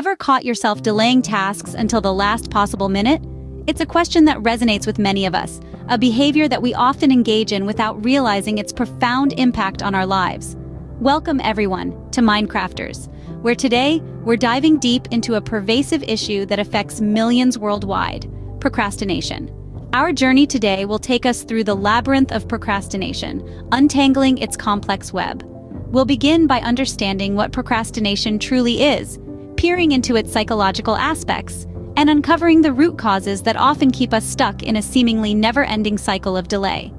Ever caught yourself delaying tasks until the last possible minute? It's a question that resonates with many of us, a behavior that we often engage in without realizing its profound impact on our lives. Welcome, everyone, to MindCrafters, where today we're diving deep into a pervasive issue that affects millions worldwide procrastination. Our journey today will take us through the labyrinth of procrastination, untangling its complex web. We'll begin by understanding what procrastination truly is, peering into its psychological aspects, and uncovering the root causes that often keep us stuck in a seemingly never-ending cycle of delay.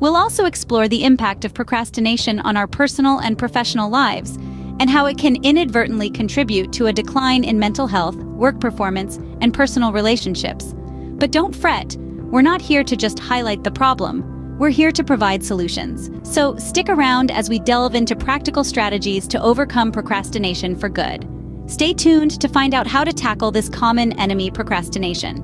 We'll also explore the impact of procrastination on our personal and professional lives, and how it can inadvertently contribute to a decline in mental health, work performance, and personal relationships. But don't fret, we're not here to just highlight the problem, we're here to provide solutions. So stick around as we delve into practical strategies to overcome procrastination for good. Stay tuned to find out how to tackle this common enemy procrastination.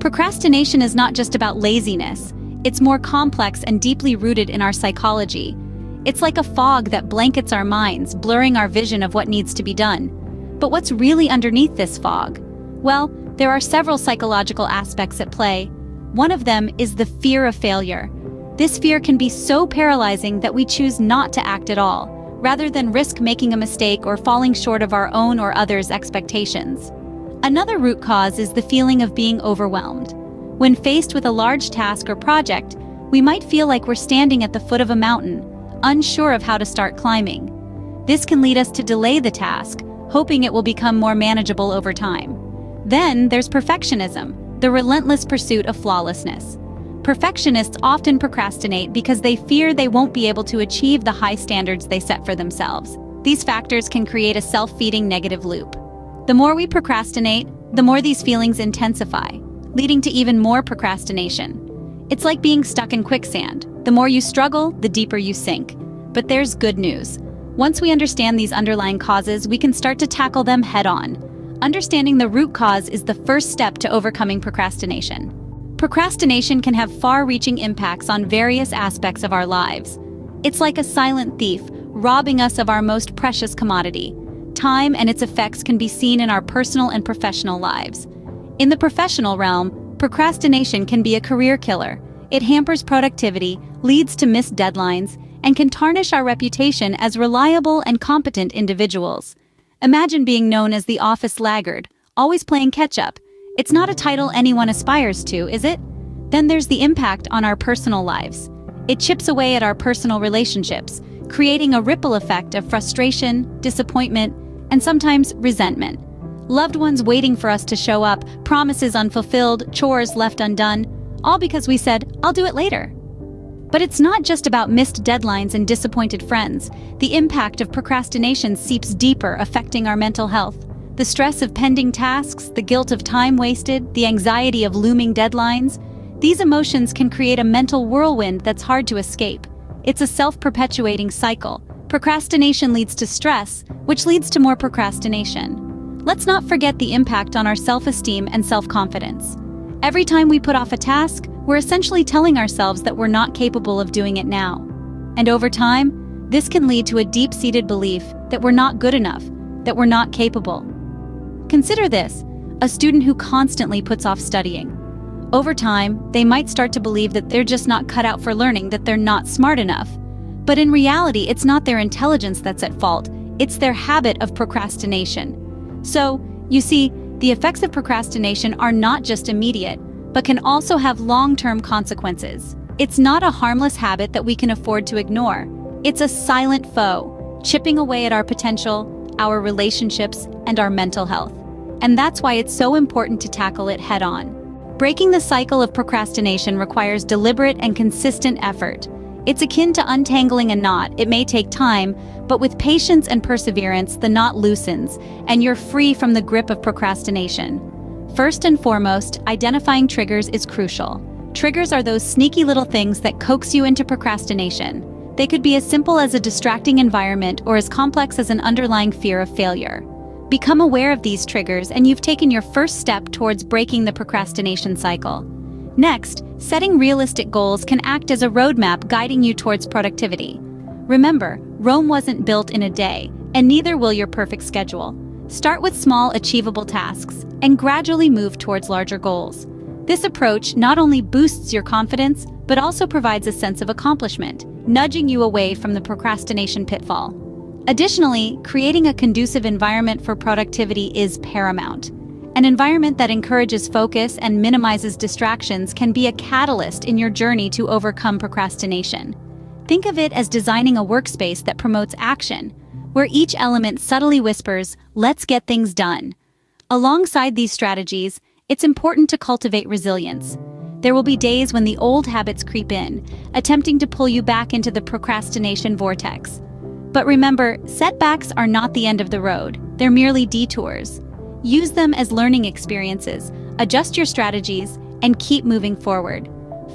Procrastination is not just about laziness, it's more complex and deeply rooted in our psychology. It's like a fog that blankets our minds, blurring our vision of what needs to be done. But what's really underneath this fog? Well, there are several psychological aspects at play, one of them is the fear of failure. This fear can be so paralyzing that we choose not to act at all, rather than risk making a mistake or falling short of our own or others' expectations. Another root cause is the feeling of being overwhelmed. When faced with a large task or project, we might feel like we're standing at the foot of a mountain, unsure of how to start climbing. This can lead us to delay the task, hoping it will become more manageable over time. Then there's perfectionism, the relentless pursuit of flawlessness. Perfectionists often procrastinate because they fear they won't be able to achieve the high standards they set for themselves. These factors can create a self-feeding negative loop. The more we procrastinate, the more these feelings intensify, leading to even more procrastination. It's like being stuck in quicksand. The more you struggle, the deeper you sink. But there's good news. Once we understand these underlying causes, we can start to tackle them head-on. Understanding the root cause is the first step to overcoming procrastination. Procrastination can have far-reaching impacts on various aspects of our lives. It's like a silent thief, robbing us of our most precious commodity. Time and its effects can be seen in our personal and professional lives. In the professional realm, procrastination can be a career killer. It hampers productivity, leads to missed deadlines, and can tarnish our reputation as reliable and competent individuals. Imagine being known as the office laggard, always playing catch-up. It's not a title anyone aspires to, is it? Then there's the impact on our personal lives. It chips away at our personal relationships, creating a ripple effect of frustration, disappointment, and sometimes resentment. Loved ones waiting for us to show up, promises unfulfilled, chores left undone, all because we said, I'll do it later. But it's not just about missed deadlines and disappointed friends. The impact of procrastination seeps deeper, affecting our mental health. The stress of pending tasks, the guilt of time wasted, the anxiety of looming deadlines, these emotions can create a mental whirlwind that's hard to escape. It's a self-perpetuating cycle. Procrastination leads to stress, which leads to more procrastination. Let's not forget the impact on our self-esteem and self-confidence. Every time we put off a task, we're essentially telling ourselves that we're not capable of doing it now. And over time, this can lead to a deep-seated belief that we're not good enough, that we're not capable. Consider this, a student who constantly puts off studying. Over time, they might start to believe that they're just not cut out for learning, that they're not smart enough. But in reality, it's not their intelligence that's at fault, it's their habit of procrastination. So, you see, the effects of procrastination are not just immediate, but can also have long-term consequences. It's not a harmless habit that we can afford to ignore. It's a silent foe, chipping away at our potential, our relationships, and our mental health. And that's why it's so important to tackle it head-on. Breaking the cycle of procrastination requires deliberate and consistent effort. It's akin to untangling a knot. It may take time, but with patience and perseverance, the knot loosens, and you're free from the grip of procrastination. First and foremost, identifying triggers is crucial. Triggers are those sneaky little things that coax you into procrastination. They could be as simple as a distracting environment or as complex as an underlying fear of failure. Become aware of these triggers and you've taken your first step towards breaking the procrastination cycle. Next, setting realistic goals can act as a roadmap guiding you towards productivity. Remember, Rome wasn't built in a day, and neither will your perfect schedule. Start with small, achievable tasks and gradually move towards larger goals. This approach not only boosts your confidence, but also provides a sense of accomplishment, nudging you away from the procrastination pitfall. Additionally, creating a conducive environment for productivity is paramount. An environment that encourages focus and minimizes distractions can be a catalyst in your journey to overcome procrastination. Think of it as designing a workspace that promotes action, where each element subtly whispers, let's get things done. Alongside these strategies, it's important to cultivate resilience. There will be days when the old habits creep in, attempting to pull you back into the procrastination vortex. But remember, setbacks are not the end of the road, they're merely detours. Use them as learning experiences, adjust your strategies, and keep moving forward.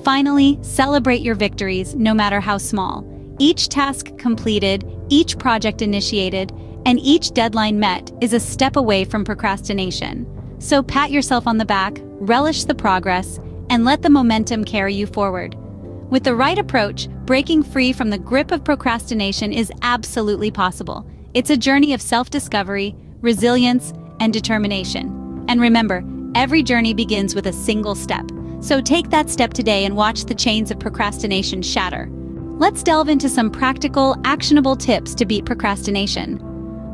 Finally, celebrate your victories, no matter how small. Each task completed, each project initiated, and each deadline met is a step away from procrastination. So pat yourself on the back, relish the progress, and let the momentum carry you forward. With the right approach, breaking free from the grip of procrastination is absolutely possible. It's a journey of self-discovery, resilience, and determination. And remember, every journey begins with a single step. So take that step today and watch the chains of procrastination shatter. Let's delve into some practical, actionable tips to beat procrastination.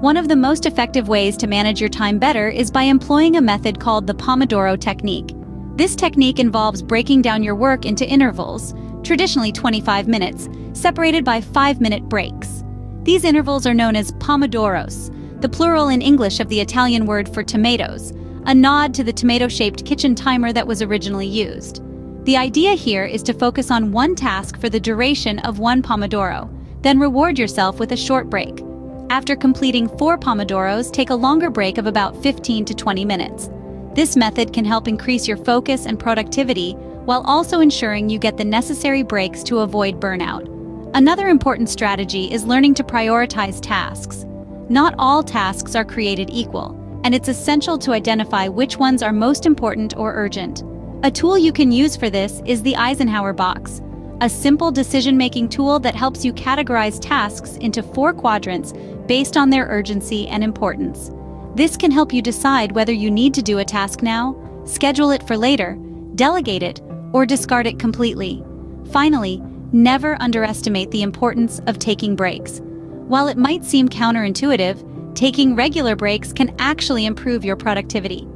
One of the most effective ways to manage your time better is by employing a method called the Pomodoro Technique. This technique involves breaking down your work into intervals, traditionally 25 minutes, separated by 5-minute breaks. These intervals are known as pomodoros, the plural in English of the Italian word for tomatoes, a nod to the tomato-shaped kitchen timer that was originally used. The idea here is to focus on one task for the duration of one Pomodoro, then reward yourself with a short break. After completing four Pomodoros, take a longer break of about 15 to 20 minutes. This method can help increase your focus and productivity while also ensuring you get the necessary breaks to avoid burnout. Another important strategy is learning to prioritize tasks. Not all tasks are created equal, and it's essential to identify which ones are most important or urgent. A tool you can use for this is the Eisenhower box, a simple decision-making tool that helps you categorize tasks into four quadrants based on their urgency and importance. This can help you decide whether you need to do a task now, schedule it for later, delegate it, or discard it completely. Finally, never underestimate the importance of taking breaks. While it might seem counterintuitive, taking regular breaks can actually improve your productivity.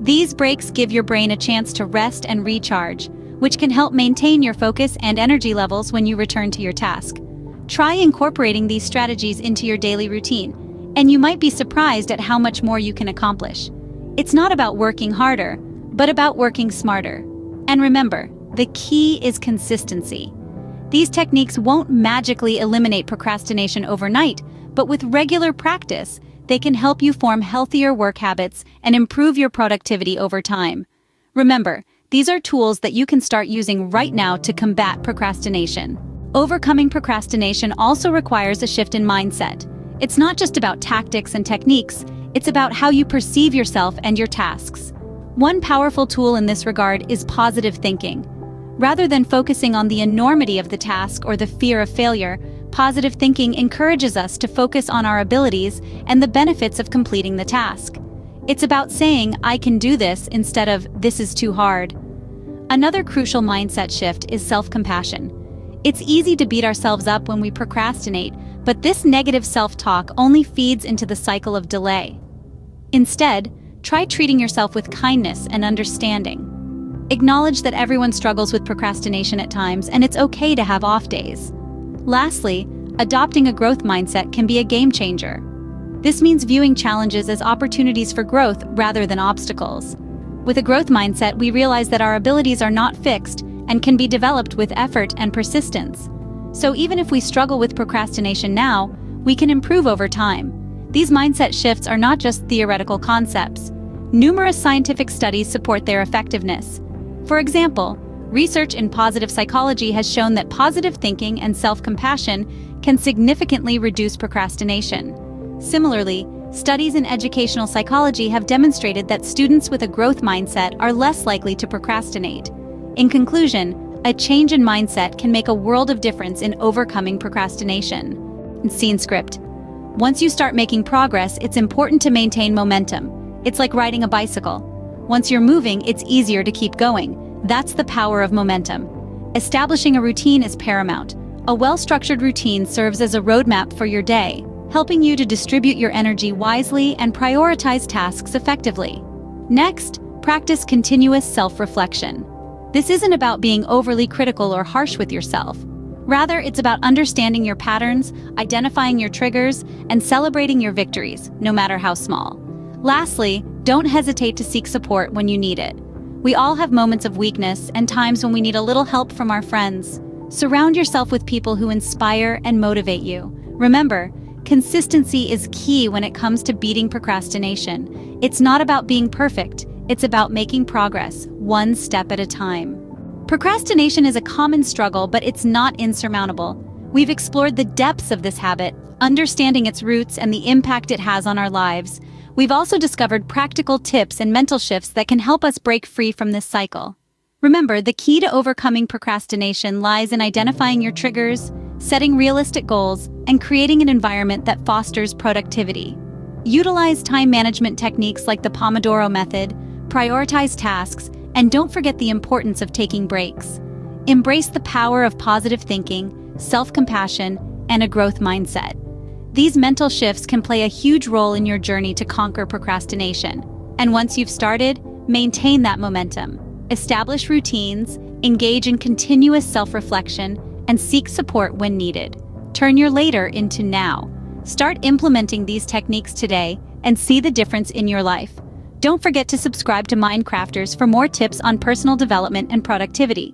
These breaks give your brain a chance to rest and recharge, which can help maintain your focus and energy levels when you return to your task. Try incorporating these strategies into your daily routine, and you might be surprised at how much more you can accomplish. It's not about working harder, but about working smarter. And remember, the key is consistency. These techniques won't magically eliminate procrastination overnight, but with regular practice, they can help you form healthier work habits and improve your productivity over time. Remember, these are tools that you can start using right now to combat procrastination. Overcoming procrastination also requires a shift in mindset. It's not just about tactics and techniques, it's about how you perceive yourself and your tasks. One powerful tool in this regard is positive thinking. Rather than focusing on the enormity of the task or the fear of failure, positive thinking encourages us to focus on our abilities and the benefits of completing the task. It's about saying, I can do this, instead of, this is too hard. Another crucial mindset shift is self-compassion. It's easy to beat ourselves up when we procrastinate, but this negative self-talk only feeds into the cycle of delay. Instead, try treating yourself with kindness and understanding. Acknowledge that everyone struggles with procrastination at times, and it's okay to have off days. Lastly, adopting a growth mindset can be a game changer. This means viewing challenges as opportunities for growth rather than obstacles. With a growth mindset, we realize that our abilities are not fixed and can be developed with effort and persistence. So even if we struggle with procrastination now, we can improve over time. These mindset shifts are not just theoretical concepts. Numerous scientific studies support their effectiveness. For example, research in positive psychology has shown that positive thinking and self-compassion can significantly reduce procrastination. Similarly, studies in educational psychology have demonstrated that students with a growth mindset are less likely to procrastinate. In conclusion, a change in mindset can make a world of difference in overcoming procrastination. Scene script. Once you start making progress, it's important to maintain momentum. It's like riding a bicycle. Once you're moving, it's easier to keep going. That's the power of momentum. Establishing a routine is paramount. A well-structured routine serves as a roadmap for your day, helping you to distribute your energy wisely and prioritize tasks effectively. Next, practice continuous self-reflection. This isn't about being overly critical or harsh with yourself. Rather, it's about understanding your patterns, identifying your triggers, and celebrating your victories, no matter how small. Lastly, don't hesitate to seek support when you need it. We all have moments of weakness and times when we need a little help from our friends. Surround yourself with people who inspire and motivate you. Remember, consistency is key when it comes to beating procrastination. It's not about being perfect, it's about making progress, one step at a time. Procrastination is a common struggle, but it's not insurmountable. We've explored the depths of this habit, understanding its roots and the impact it has on our lives. We've also discovered practical tips and mental shifts that can help us break free from this cycle. Remember, the key to overcoming procrastination lies in identifying your triggers, setting realistic goals, and creating an environment that fosters productivity. Utilize time management techniques like the Pomodoro method, prioritize tasks, and don't forget the importance of taking breaks. Embrace the power of positive thinking, self-compassion, and a growth mindset. These mental shifts can play a huge role in your journey to conquer procrastination. And once you've started, maintain that momentum. Establish routines, engage in continuous self-reflection, and seek support when needed. Turn your later into now. Start implementing these techniques today and see the difference in your life. Don't forget to subscribe to Mindcrafters for more tips on personal development and productivity.